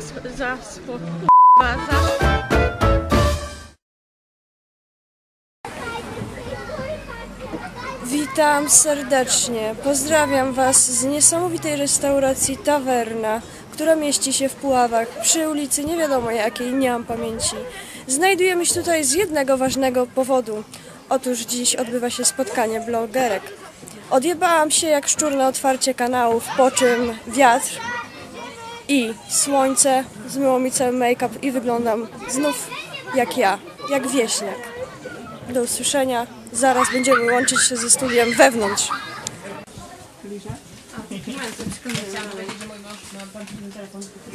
Za, za. Witam serdecznie. Pozdrawiam Was z niesamowitej restauracji Tawerna, która mieści się w Puławach przy ulicy nie wiadomo jakiej, nie mam pamięci. Znajdujemy się tutaj z jednego ważnego powodu. Otóż dziś odbywa się spotkanie blogerek. Odjebałam się jak szczur na otwarcie kanałów, po czym wiatr i słońce zmyło mi cały make-up i wyglądam znów jak ja, jak wieśniak. Do usłyszenia. Zaraz będziemy łączyć się ze studiem wewnątrz.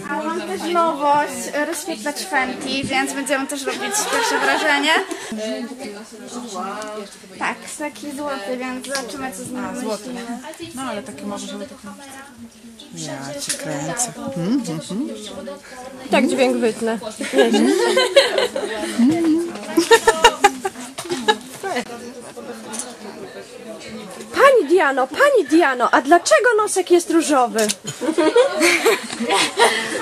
A mam też nowość, rozświetlacz Fenty, więc będziemy też robić pierwsze wrażenie. Tak, taki złoty, więc zobaczymy co z nim myślimy. No ale takie może, żeby takie... Ja cię kręcę. Tak dźwięk wytnę. Pani Diano, pani Diano, a dlaczego nosek jest różowy?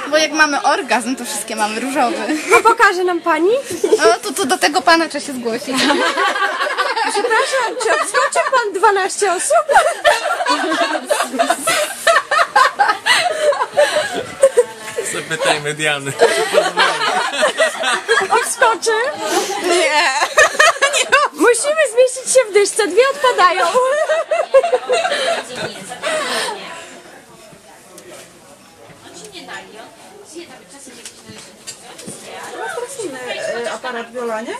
Bo jak mamy orgazm, to wszystkie mamy różowy. A pokaże nam pani? No to, to do tego pana trzeba się zgłosić. Przepraszam, czy obskoczył pan 12 osób? Zapytajmy Diany. Obskoczy? Nie. Musimy zmieścić się w dyszce, dwie odpadają. E, aparat Viola, nie?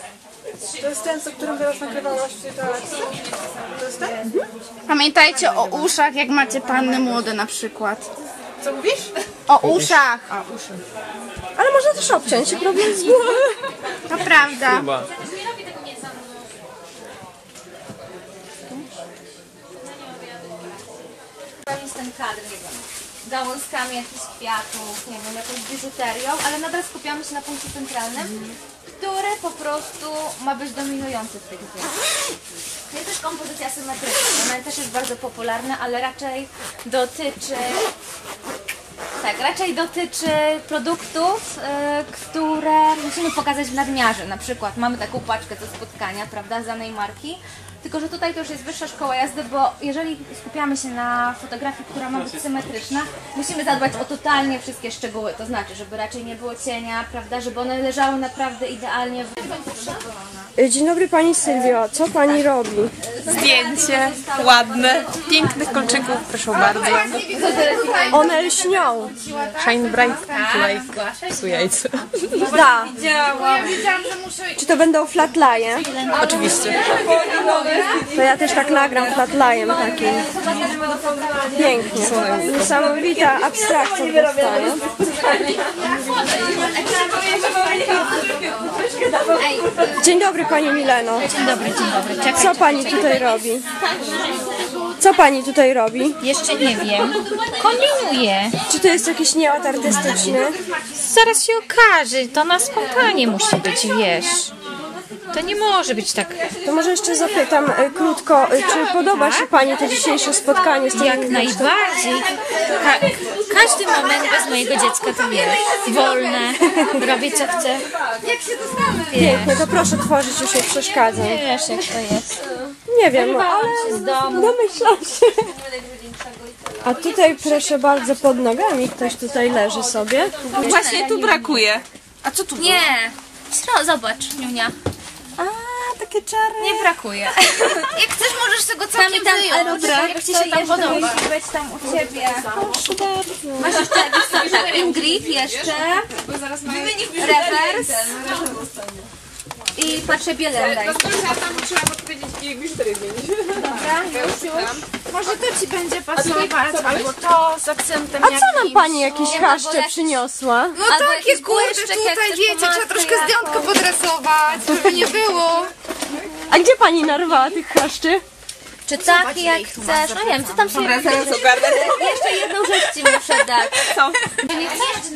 To jest ten, co którym teraz nagrywałaś w tej toalecie? To jest ten? Pamiętajcie o uszach, jak macie panny młode na przykład. Co mówisz? O uszach, A, uszy. Ale można też obciąć, problem z głowy. to prawda. Chyba. Jest ten kadr, nie wiem, gałązkami jakichś kwiatów, nie wiem, jakąś biżuterią, ale nadal skupiamy się na punkcie centralnym, który po prostu ma być dominujący w tych zdjęciach. Jest też kompozycja symetryczna, ona też jest bardzo popularna, ale raczej dotyczy tak, raczej dotyczy produktów, y, które musimy pokazać w nadmiarze. Na przykład mamy taką paczkę do spotkania, prawda, z danej marki. Tylko, że tutaj to już jest wyższa szkoła jazdy, bo jeżeli skupiamy się na fotografii, która ma być symetryczna, musimy zadbać o totalnie wszystkie szczegóły. To znaczy, żeby raczej nie było cienia, prawda, żeby one leżały naprawdę idealnie w Dzień dobry pani Sylwio, co pani robi? Zdjęcie ładne, pięknych kolczyków, proszę bardzo. One lśnią. Shine bright tutaj psu jajce. Da. Ja wiedziałam, że muszę... Czy to będą flatlaje? Oczywiście. To ja też tak nagram flatlajem takim. Pięknie. Niesamowita abstrakcja powstaje. Dzień dobry pani Mileno. Dzień dobry, dzień dobry. Czekaj, Co pani tutaj robi? Co pani tutaj robi? jeszcze nie wiem. Kombinuję. Czy to jest jakiś nieład artystyczny? Zaraz się okaże. To na spontanie musi być, wiesz. To nie może być tak To może jeszcze zapytam e, krótko, e, czy podoba się pani to dzisiejsze spotkanie z jak tymi najbardziej. Ka każdy moment bez mojego dziecka to wiesz. Wolne. Robię co chcę. Pięknie, to proszę tworzyć, już nie przeszkadzam. Wiesz jak to jest. Nie wiem, ale się z domu. domyślam się. A tutaj proszę bardzo pod nogami ktoś tutaj leży sobie. Właśnie tu brakuje. A co tu? Nie! Śro, zobacz, Niunia. Takie czarne. Nie brakuje. Jak chcesz, możesz tego całkiem tam wyjąć. dobra, jak ci się tam podoba. Musi być tam u ciebie. Masz jeszcze wiesz co, tak, ingrid jeszcze, rewers i patrzę bielem daj. Może to ci będzie pasować, albo to z akcentem A co nam pani jakieś haszcze przyniosła? No takie jakiś kurczę tutaj, wiecie, trzeba troszkę zdjątko podresować, żeby nie było. A gdzie pani narwała tych haszczy? Czy takie jak chcesz? No nie wiem, co tam się... Jeszcze jedną rzecz ci muszę dać.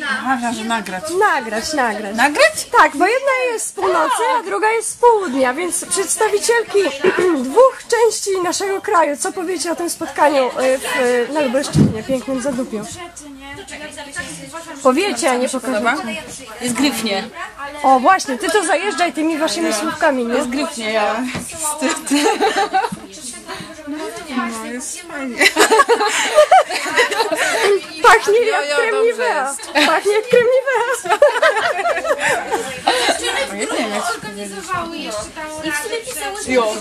Aha, że nagrać. Nagrać, nagrać. Nagrać? Tak, bo jedna jest z północy, a druga jest z południa, więc przedstawicielki dwóch części naszego kraju, co powiecie o tym spotkaniu y, w, y, na Lubelszczyźnie, pięknym Zadupiu? Powiecie, a nie pokażecie. Jest gryfnie. O właśnie, ty to zajeżdżaj tymi waszymi słówkami, nie? Jest gryfnie, ja. Wstyd. No, jest fajnie. Pachnie jak krem Nivea. Pachnie jak krem Nivea. Organizowały jeszcze tam Jo.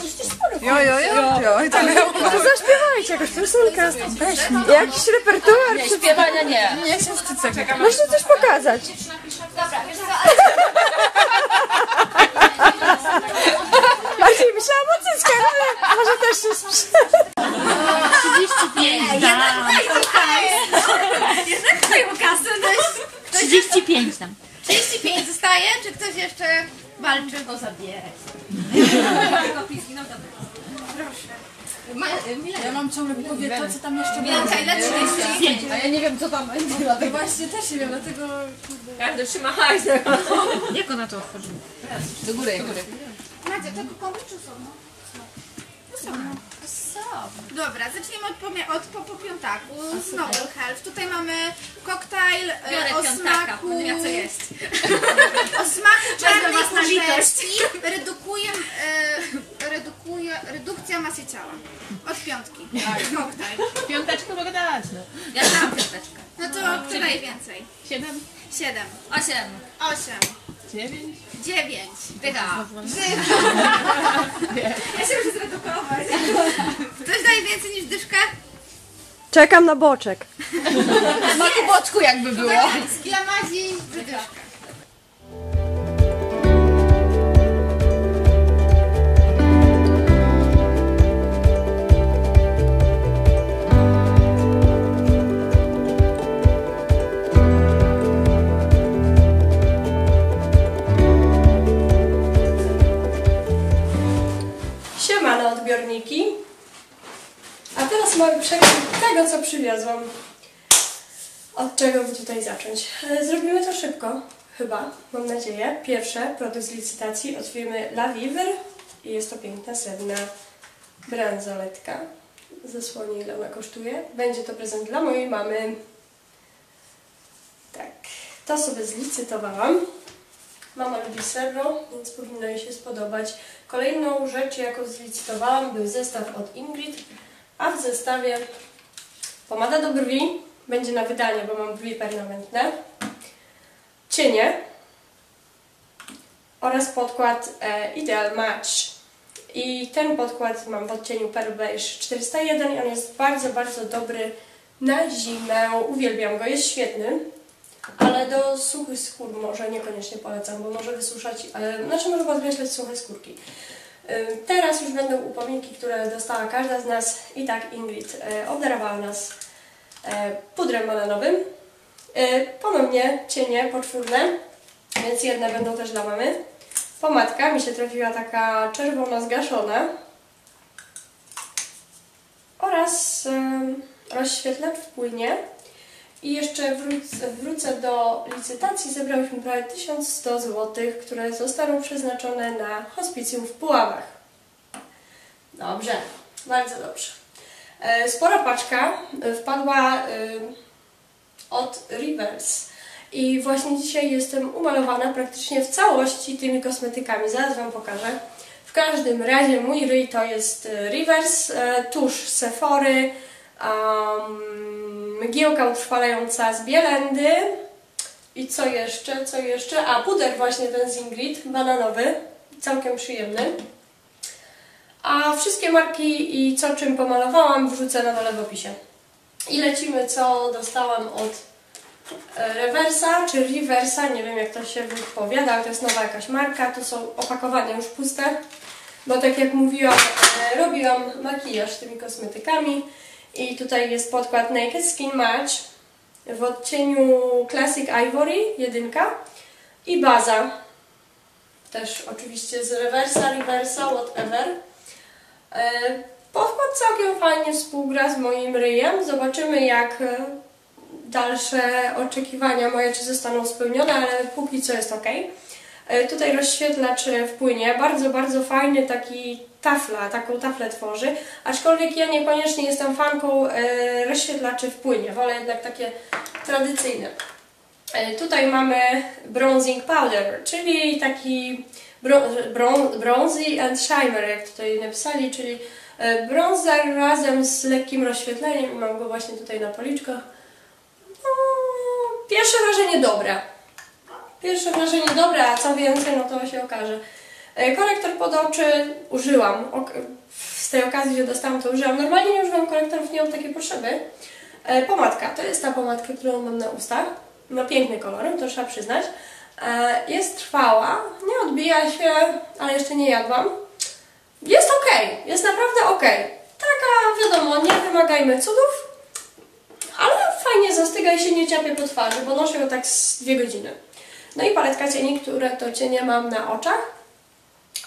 Jo, jo, jo. jo. I tak To zaśpiewajcie jakąś piosenkę. Jakiś repertuar. Nie, śpiewania nie. Nie się wstydzę. Można coś pokazać. Bardziej myślałam o cyckach, ale może też się sprzeda. 35 dam. 35 dam. 35 zostaje, czy ktoś jeszcze walczy? No zabierać. Ja mam ciągle w głowie to, co tam jeszcze Milanka, ile 35? A ja nie wiem, co tam będzie. Dlatego właśnie też nie wiem, dlatego... Każdy trzyma hajs. Jak ona to otworzy? Do góry, do góry. Tego komuś czy są? No? Są. Są. Dobra, zaczniemy od, pomia- od po, po piątaku. Znowu health. Tutaj mamy koktajl e, Biorę o piątaka, smaku... miała co jeść. O smaku czarnej was na litość. redukuje, e, redukuje, redukcja masy ciała. Od piątki. Koktajl. Piąteczkę mogę dać. No. Ja dam piąteczkę. No to kto najwięcej? Siedem, Siedem. Osiem. Osiem. Dziewięć. Dziewięć. Dycha. Ja się muszę zredukować. Ktoś daje więcej niż dyszka? Czekam na boczek. Smaku boczku jakby było. Z kilamadzi dyszka. Odbiorniki. A teraz mamy przegląd tego, co przywiozłam. Od czego by tutaj zacząć? E, Zrobimy to szybko, chyba, mam nadzieję. Pierwsze, produkt z licytacji od firmy La Vivre i jest to piękna, srebrna bransoletka. Zasłonię ile ona kosztuje. Będzie to prezent dla mojej mamy. Tak, to sobie zlicytowałam. Mama lubi srebro, więc powinno jej się spodobać. Kolejną rzecz, jaką zlicytowałam, był zestaw od Ingrid, a w zestawie pomada do brwi, będzie na wydanie, bo mam brwi permanentne, cienie oraz podkład e, Ideal Match. I ten podkład mam w odcieniu Pearl Beige 401 i on jest bardzo, bardzo dobry na zimę. Uwielbiam go, jest świetny. Ale do suchych skór może niekoniecznie polecam, bo może wysuszać, e, znaczy może podkreślać suche skórki. E, Teraz już będą upominki, które dostała każda z nas i tak Ingrid e, obdarowała nas e, pudrem bananowym. Ponownie cienie poczwórne, więc jedne będą też dla mamy. Pomadka mi się trafiła taka czerwona zgaszona. Oraz rozświetlacz w płynie. I jeszcze wrócę, wrócę do licytacji. Zebrałyśmy prawie 1100 zł, które zostaną przeznaczone na hospicjum w Puławach. Dobrze, bardzo dobrze. E, Spora paczka e, wpadła e, od Rivers. I właśnie dzisiaj jestem umalowana praktycznie w całości tymi kosmetykami. Zaraz Wam pokażę. W każdym razie mój ryj to jest Rivers, tusz Sephory, um, mgiełka utrwalająca z Bielendy i co jeszcze, co jeszcze? A, puder właśnie ten z Ingrid, bananowy, całkiem przyjemny. A wszystkie marki i co czym pomalowałam wrzucę na dole w opisie. I lecimy, co dostałam od e, Reversa czy Reversa, nie wiem jak to się wypowiada, ale to jest nowa jakaś marka, to są opakowania już puste, bo tak jak mówiłam, e, robiłam makijaż tymi kosmetykami i tutaj jest podkład Naked Skin Match w odcieniu Classic Ivory, jedynka i baza, też oczywiście z Reversa, Reversa, whatever. E, Podkład całkiem fajnie współgra z moim ryjem. Zobaczymy jak e, dalsze oczekiwania moje czy zostaną spełnione, ale póki co jest ok. Tutaj rozświetlacz w płynie, bardzo, bardzo fajny taki tafla, taką taflę tworzy, aczkolwiek ja niekoniecznie jestem fanką e, rozświetlaczy w płynie, wolę jednak takie tradycyjne. E, Tutaj mamy bronzing powder, czyli taki bro- bron- bronzy and shimmer, jak tutaj napisali, czyli e, bronzer razem z lekkim rozświetleniem. I Mam go właśnie tutaj na policzkach. No, pierwsze wrażenie dobre. Pierwsze wrażenie dobre, a co więcej, no to się okaże. E, Korektor pod oczy użyłam. Z tej okazji, że dostałam, to użyłam. Normalnie nie używam korektorów, nie mam takiej potrzeby. E, Pomadka, to jest ta pomadka, którą mam na ustach. Ma piękny kolor, to trzeba przyznać. E, Jest trwała, nie odbija się, ale jeszcze nie jadłam. Jest ok, jest naprawdę ok. Taka, wiadomo, nie wymagajmy cudów, ale fajnie zastyga i się nie ciapie po twarzy, bo noszę ją tak z dwie godziny. No i paletka cieni, które to cienie mam na oczach.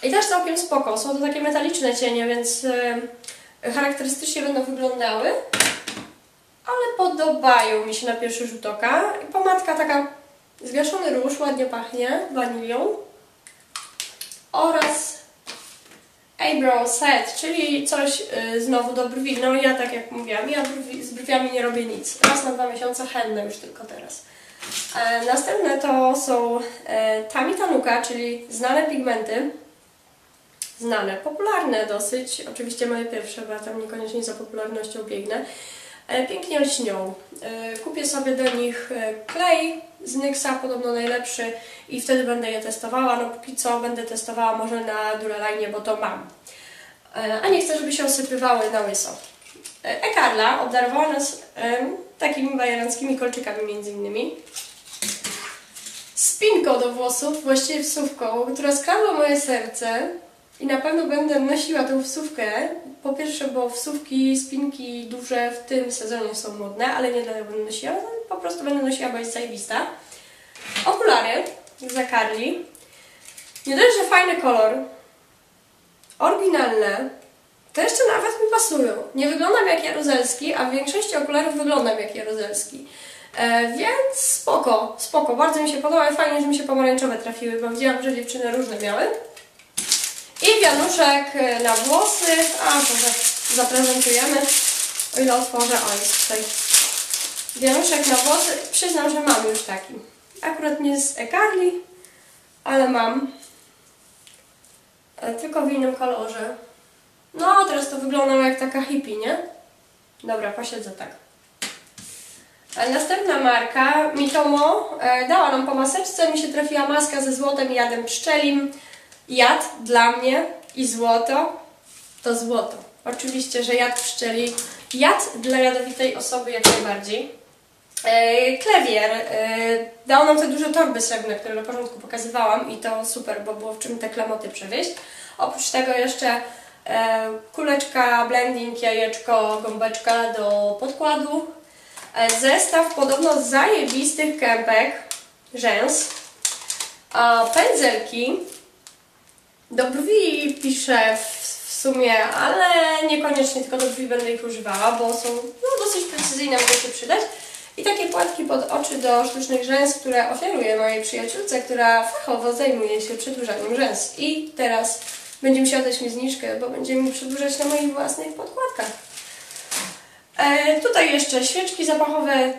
I też całkiem spoko. Są to takie metaliczne cienie, więc e, charakterystycznie będą wyglądały. Ale podobają mi się na pierwszy rzut oka. I pomadka taka zgaszony róż, ładnie pachnie wanilią. Oraz eyebrow set, czyli coś y, znowu do brwi. No ja tak jak mówiłam, ja brwi, z brwiami nie robię nic. Raz na dwa miesiące chętne już tylko teraz. E, następne to są Tamitanuka, czyli znane pigmenty. Znane, popularne dosyć. Oczywiście moje pierwsze, bo ja tam niekoniecznie za popularnością biegnę. E, pięknie lśnią. E, kupię sobie do nich e, klej z Nyxa, podobno najlepszy i wtedy będę je testowała. No póki co będę testowała może na Duraline, bo to mam. A nie chcę, żeby się osypywały na łyso. E-Karla obdarowała nas takimi bajeranckimi kolczykami między innymi. Spinką do włosów, właściwie wsówką, która skradła moje serce i na pewno będę nosiła tą wsówkę. Po pierwsze, bo wsówki, spinki duże w tym sezonie są modne, ale nie dlatego będę nosiła, po prostu będę nosiła, bo jest zajebista. Okulary za Carli. Nie dość, że fajny kolor, oryginalne, to jeszcze nawet mi pasują. Nie wyglądam jak Jaruzelski, a w większości okularów wyglądam jak Jaruzelski. E, więc spoko, spoko. Bardzo mi się podoba i fajnie, że mi się pomarańczowe trafiły, bo widziałam, że dziewczyny różne miały. I wianuszek e, na włosy. A, za- zaprezentujemy. O ile otworzę, o jest tutaj. Wianuszek na włosy. Przyznam, że mam już taki. Akurat nie z e-Carli, ale mam. E, Tylko w innym kolorze. No, teraz to wygląda jak taka hippie, nie? Dobra, posiedzę tak. E, Następna marka, Mitomo, e, dała nam po maseczce, mi się trafiła maska ze złotem i jadem pszczelim. Jad dla mnie i złoto to złoto. Oczywiście, że jad pszczeli. Jad dla jadowitej osoby jak najbardziej. E, Klewier e, dał nam te duże torby srebrne, które na początku pokazywałam i to super, bo było w czym te klamoty przewieźć. Oprócz tego jeszcze e, kuleczka, blending, jajeczko, gąbeczka do podkładu. Zestaw podobno zajebistych kępek, rzęs, pędzelki, do brwi piszę w, w sumie, ale niekoniecznie tylko do brwi będę ich używała, bo są no, dosyć precyzyjne, mogą się przydać. I takie płatki pod oczy do sztucznych rzęs, które oferuję mojej przyjaciółce, która fachowo zajmuje się przedłużaniem rzęs. I teraz będzie musiała dać mi zniżkę, bo będzie mi przedłużać na moich własnych podkładkach. E, tutaj jeszcze świeczki zapachowe, e,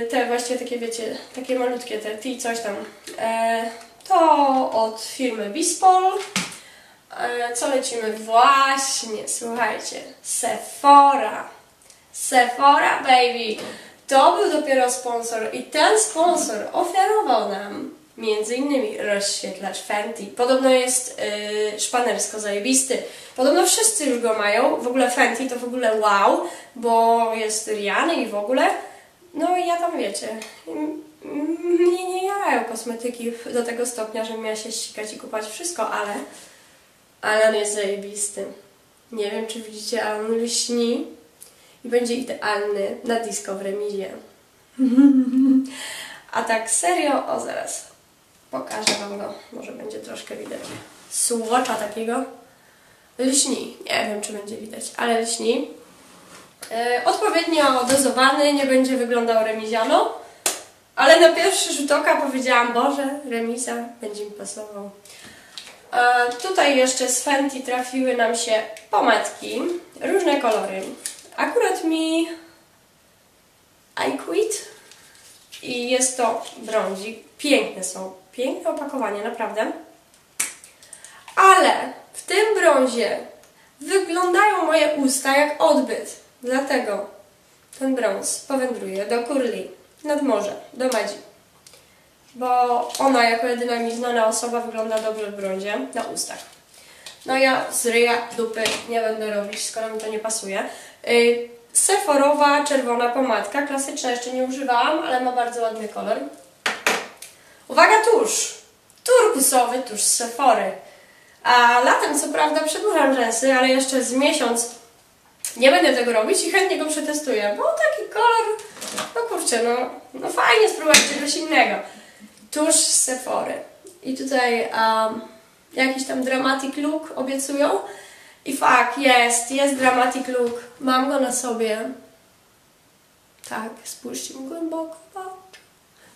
te właściwie takie wiecie, takie malutkie, te tea coś tam. E, to od firmy Bispol. E, co lecimy? Właśnie, słuchajcie, Sephora. Sephora, baby. To był dopiero sponsor i ten sponsor oferował nam między innymi rozświetlacz Fenty. Podobno jest yy, szpanersko zajebisty. Podobno wszyscy już go mają. W ogóle Fenty to w ogóle wow, bo jest Riany i w ogóle. No i ja tam wiecie, mnie nie jarają kosmetyki do tego stopnia, że miała się ścigać i kupować wszystko, ale, on jest zajebisty. Nie wiem, czy widzicie, ale on lśni i będzie idealny na disco w remizie. A tak serio, o zaraz pokażę Wam go, może będzie troszkę widać. Słocza takiego lśni, nie wiem czy będzie widać, ale lśni. E, odpowiednio dozowany, nie będzie wyglądał remiziano, ale na pierwszy rzut oka powiedziałam, Boże, remisa będzie mi pasował. E, tutaj jeszcze z Fenty trafiły nam się pomadki, różne kolory. Akurat mi I Quit I jest to brązik. Piękne są. Piękne opakowanie, naprawdę. Ale w tym brązie wyglądają moje usta jak odbyt. Dlatego ten brąz powędruje do Kurli, nad morze, do Madzi. Bo ona jako jedyna mi znana osoba wygląda dobrze w brązie na ustach. No ja z ryja dupy nie będę robić, skoro mi to nie pasuje. Yy, Sephorowa czerwona pomadka, klasyczna jeszcze nie używałam, ale ma bardzo ładny kolor. Uwaga, tusz! Turkusowy tusz z Sephory. A latem co prawda przedłużam rzęsy, ale jeszcze z miesiąc nie będę tego robić i chętnie go przetestuję, bo taki kolor, kurczę, no, no fajnie spróbować czegoś innego. Tusz z Sephory. I tutaj um, jakiś tam dramatic look obiecują. I fakt, jest, jest dramatic look. Mam go na sobie. Tak, spójrzcie mi głęboko w oczy.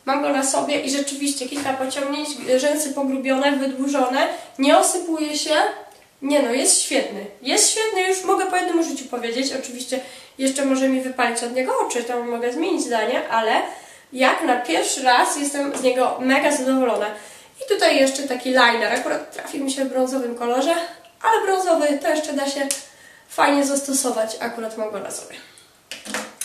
Mam go na sobie i rzeczywiście kilka pociągnięć, rzęsy pogrubione, wydłużone, nie osypuje się. Nie no, jest świetny. Jest świetny, już mogę po jednym użyciu powiedzieć. Oczywiście jeszcze może mi wypalić od niego oczy, to mogę zmienić zdanie, ale jak na pierwszy raz jestem z niego mega zadowolona. I tutaj jeszcze taki liner, akurat trafił mi się w brązowym kolorze, ale brązowy to jeszcze da się fajnie zastosować, akurat mam go na sobie.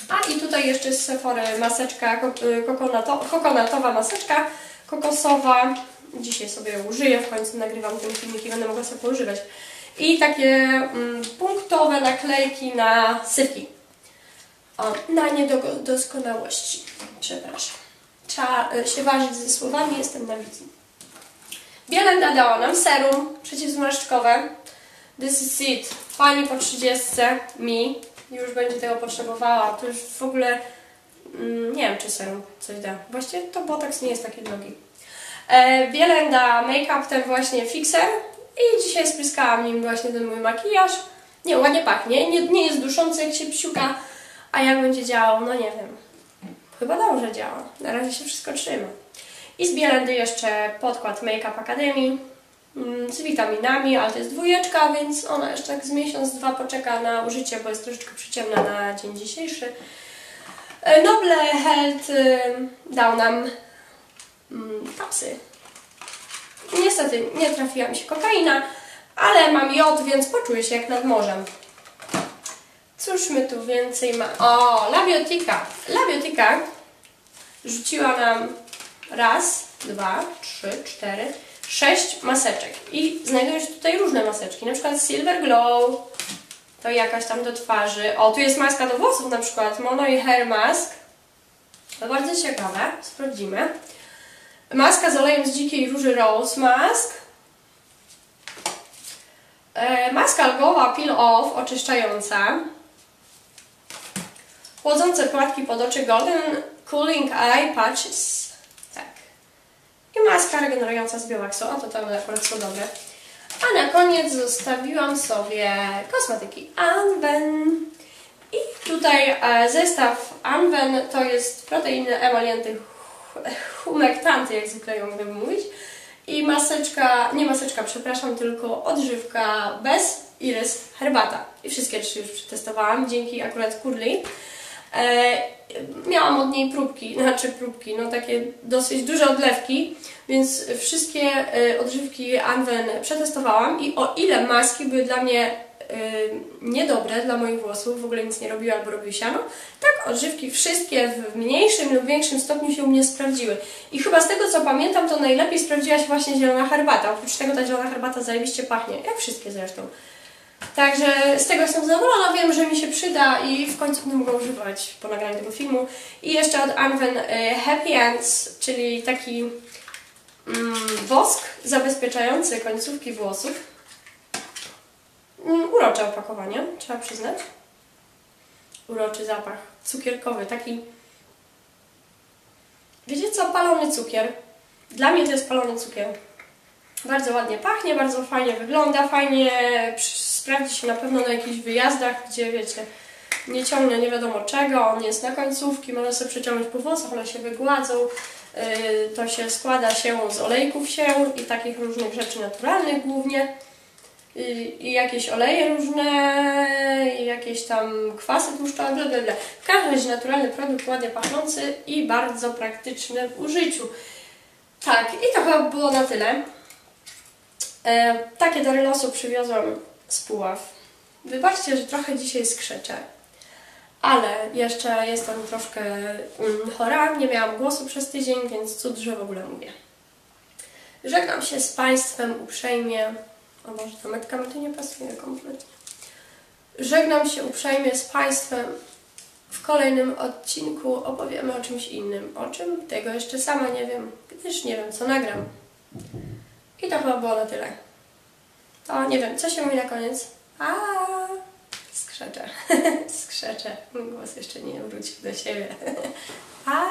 A i tutaj jeszcze z Sephory maseczka, y, kokonato, kokonatowa maseczka kokosowa. Dzisiaj sobie użyję, w końcu nagrywam ten filmik i będę mogła sobie poużywać. I takie mm, punktowe naklejki na sypki. O, na niedoskonałości. Przepraszam. Trzeba y, się ważyć ze słowami, jestem na wizji. Bielenda dała nam serum przeciwzmarszczkowe. This is it. Pani po 30 mi już będzie tego potrzebowała. To już w ogóle mm, nie wiem, czy serum coś da. Właściwie to botox nie jest taki drogi. E, Bielenda Makeup, ten właśnie fixer. I dzisiaj spryskałam nim właśnie ten mój makijaż. Nie, ładnie pachnie. Nie, nie jest duszący jak się psiuka. A jak będzie działał? No nie wiem. Chyba dobrze działa. Na razie się wszystko trzyma. I z Bielendy jeszcze podkład Make Up Academy mm, z witaminami, ale to jest dwójeczka, więc ona jeszcze tak z miesiąc, dwa poczeka na użycie, bo jest troszeczkę przyciemna na dzień dzisiejszy. E, Noble Health y, dał nam mm, tapsy. Niestety nie trafiła mi się kokaina, ale mam jod, więc poczuję się jak nad morzem. Cóż my tu więcej ma? O, Labiotika. Labiotika rzuciła nam raz, dwa, trzy, cztery, sześć maseczek. I znajdują się tutaj różne maseczki, na przykład Silver Glow, to jakaś tam do twarzy. O, tu jest maska do włosów na przykład, Mono i Hair Mask. To bardzo ciekawe, sprawdzimy. Maska z olejem z dzikiej róży Rose Mask. E, maska algowa Peel Off, oczyszczająca. Chłodzące płatki pod oczy Golden Cooling Eye Patches. Tak. I maska regenerująca z biowaksu. O, to tam akurat są dobre. A na koniec zostawiłam sobie kosmetyki Anwen. I tutaj e, zestaw Anwen to jest proteiny emalienty humektanty, jak zwykle ją mogę mówić. I maseczka, nie maseczka, przepraszam, tylko odżywka bez irys herbata. I wszystkie trzy już przetestowałam dzięki akurat Kurli. E, miałam od niej próbki, znaczy próbki, no takie dosyć duże odlewki, więc wszystkie e, odżywki Anwen przetestowałam i o ile maski były dla mnie niedobre dla moich włosów, w ogóle nic nie robiły albo robiły siano, tak odżywki wszystkie w mniejszym lub większym stopniu się u mnie sprawdziły. I chyba z tego co pamiętam, to najlepiej sprawdziła się właśnie zielona herbata. Oprócz tego ta zielona herbata zajebiście pachnie, jak wszystkie zresztą. Także z tego jestem zadowolona, wiem, że mi się przyda i w końcu będę mogła używać po nagraniu tego filmu. I jeszcze od Anwen e, Happy Ends, czyli taki mm, wosk zabezpieczający końcówki włosów. Mm, urocze opakowanie, trzeba przyznać. Uroczy zapach, cukierkowy, taki... Wiecie co? Palony cukier. Dla mnie to jest palony cukier. Bardzo ładnie pachnie, bardzo fajnie wygląda, fajnie sprawdzi się na pewno na jakichś wyjazdach, gdzie wiecie, nie ciągnę nie wiadomo czego, on jest na końcówki, można sobie przeciągnąć po włosach, one się wygładzą, yy, to się składa się z olejków się i takich różnych rzeczy naturalnych głównie. I jakieś oleje różne, i jakieś tam kwasy tłuszczowe, bla, bla, bla. W każdym razie naturalny produkt, ładnie pachnący i bardzo praktyczny w użyciu. Tak, i to chyba było na tyle. E, takie dary losu przywiozłam z Puław. Wybaczcie, że trochę dzisiaj skrzeczę, ale jeszcze jestem troszkę mm, chora, nie miałam głosu przez tydzień, więc cud, że w ogóle mówię. Żegnam się z Państwem uprzejmie. O Boże, ta metka mi tu nie pasuje kompletnie. Żegnam się uprzejmie z Państwem. W kolejnym odcinku opowiemy o czymś innym. O czym? Tego jeszcze sama nie wiem, gdyż nie wiem, co nagram. I to chyba było na tyle. To nie wiem, co się mówi na koniec? A skrzeczę. skrzeczę. Mój głos jeszcze nie wrócił do siebie. A